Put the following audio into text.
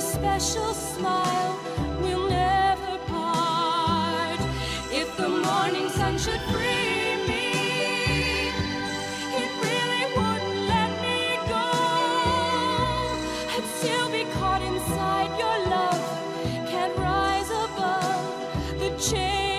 special smile will never part. If the morning sun should free me, it really wouldn't let me go. I'd still be caught inside your love, can't rise above the chain.